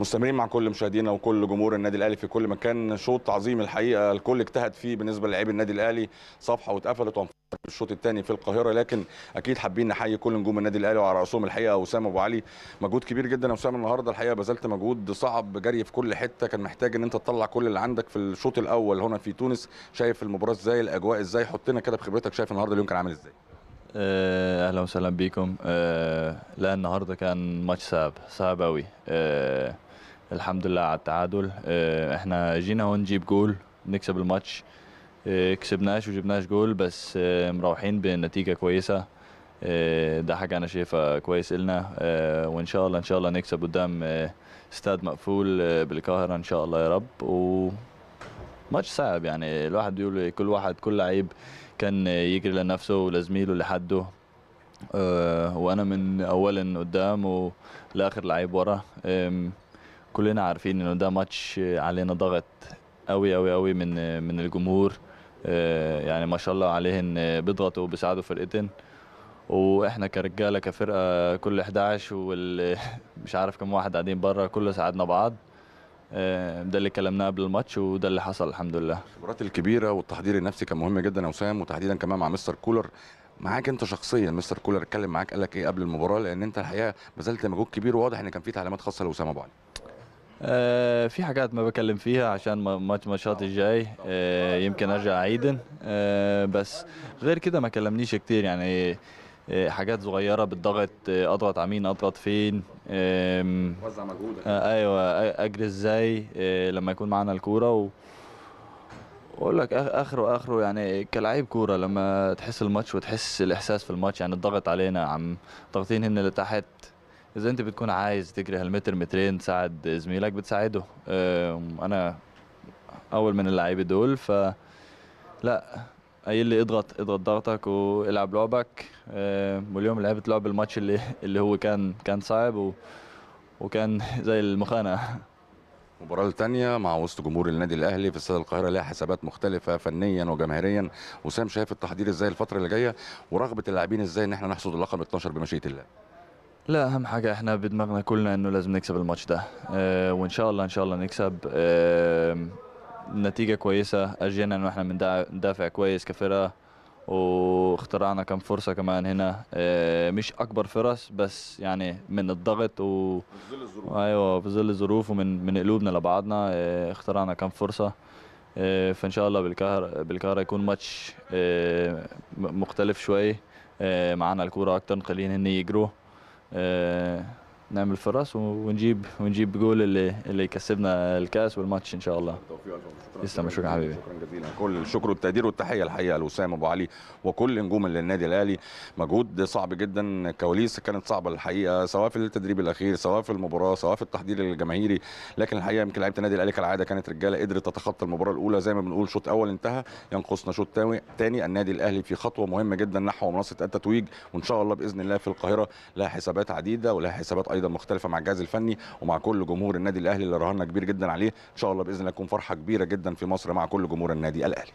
مستمرين مع كل مشاهدينا وكل جمهور النادي الأهلي في كل مكان. شوط عظيم الحقيقة الكل اجتهد فيه بالنسبة للاعبي النادي الأهلي. صفحة واتقفلت الشوط الثاني في القاهرة لكن أكيد حابين نحيي كل نجوم النادي الأهلي وعلى رأسهم الحقيقة أسامة أبو علي. مجهود كبير جدا يا أسامة النهارده. الحقيقة بذلت مجهود صعب جري في كل حتة. كان محتاج إن أنت تطلع كل اللي عندك في الشوط الأول هنا في تونس. شايف المباراة إزاي؟ الأجواء إزاي؟ حط لنا كده بخبرتك شايف النهارده اليوم كان عامل إزاي؟ آه، أهلا وسهلا بيكم. آه، لا النهارده كان ماتش صعب صعب قوي الحمد لله على التعادل. آه، إحنا جينا هون نجيب جول نكسب الماتش. آه، كسبناش وجبناش جول بس آه، مروحين بنتيجة كويسة. ده حاجة أنا شايفها كويس إلنا. آه، وإن شاء الله إن شاء الله نكسب قدام استاد مقفول بالقاهرة إن شاء الله يا رب. و ماتش صعب يعني. الواحد بيقول كل واحد كل لعيب كان يجري لنفسه ولزميله لحده. وأنا من اولا قدام ولاخر لعيب ورا. كلنا عارفين إنه ده ماتش علينا ضغط قوي قوي قوي من من الجمهور. آه، يعني ما شاء الله عليهن بيضغطوا وبيساعدوا فرقتين وإحنا كرجالة كفرقة كل 11 وال مش عارف كم واحد قاعدين بره كله ساعدنا بعض. آه، ده اللي كلمناه قبل الماتش وده اللي حصل الحمد لله. الخبرات الكبيرة والتحضير النفسي كان مهم جدا يا اسامه وتحديدا كمان مع مستر كولر. معاك أنت شخصيا مستر كولر اتكلم معاك قال لك إيه قبل المباراة؟ لأن أنت الحقيقة بذلت مجهود كبير وواضح إن كان في تعليمات خاصة لأسامة أبو علي. آه، في حاجات ما بكلم فيها عشان ما- ماتش ماتشات الجاي آه، يمكن أرجع أعيدن. آه، بس غير كده ما كلمنيش كتير يعني حاجات صغيرة بالضغط أضغط على مين أضغط فين وزع مجهودك. أيوه أجري إزاي لما يكون معانا الكورة و وأقول لك آخره آخره يعني كلاعب كورة لما تحس الماتش وتحس الإحساس في الماتش يعني الضغط علينا عم ضاغطين هن لتحت إذا أنت بتكون عايز تجري هالمتر مترين تساعد زميلك بتساعده. أنا أول من اللعيبة دول ف لا قايل لي اضغط اضغط ضغطك والعب لعبك. واليوم لعبت لعب الماتش اللي اللي هو كان كان صعب و وكان زي المخانقه المباراة الثانية مع وسط جمهور النادي الأهلي في استاد القاهرة لها حسابات مختلفة فنيا وجماهيريا. وسام شايف التحضير إزاي الفترة اللي جاية؟ ورغبة اللاعبين إزاي إن إحنا نحصد اللقب 12 بمشيئة الله؟ لا أهم حاجة إحنا بدماغنا كلنا إنه لازم نكسب الماتش ده. آه وإن شاء الله إن شاء الله نكسب. آه نتيجة كويسة. اجينا إنه إحنا بندع- ندافع كويس كفرقة واخترعنا كم فرصة كمان هنا. آه مش أكبر فرص بس يعني من الضغط و أيوه في ظل الظروف ومن من قلوبنا لبعضنا آه اخترعنا كم فرصة. آه فإن شاء الله بالكهر بالكهرة يكون ماتش م- مختلف شوي. آه معانا الكورة أكتر نخليهم هن يجروا. آه، نعمل فرص ونجيب ونجيب جول اللي اللي يكسبنا الكاس والماتش إن شاء الله. تسلم، شكرا حبيبي. شكرا جزيلا. كل الشكر والتقدير والتحية الحقيقة لوسام أبو علي وكل نجوم النادي الأهلي. مجهود صعب جدا. كواليس كانت صعبة الحقيقة سواء في التدريب الأخير سواء في المباراة سواء في التحضير الجماهيري. لكن الحقيقة يمكن لعيبة النادي الأهلي كالعادة كانت رجالة قدرت تتخطى المباراة الأولى. زي ما بنقول شوط أول انتهى ينقصنا شوط تاني النادي الأهلي في خطوة مهمة جدا نحو منصة التتويج. وإن شاء الله بإذن الله في القاهرة لها حسابات عديدة ولها حسابات أيضا مختلفة مع الجهاز الفني ومع كل جمهور النادي الأهلي اللي رهنا كبير جدا عليه. إن شاء الله بإذن الله تكون فرحة كبيرة جدا في مصر مع كل جمهور النادي الأهلي.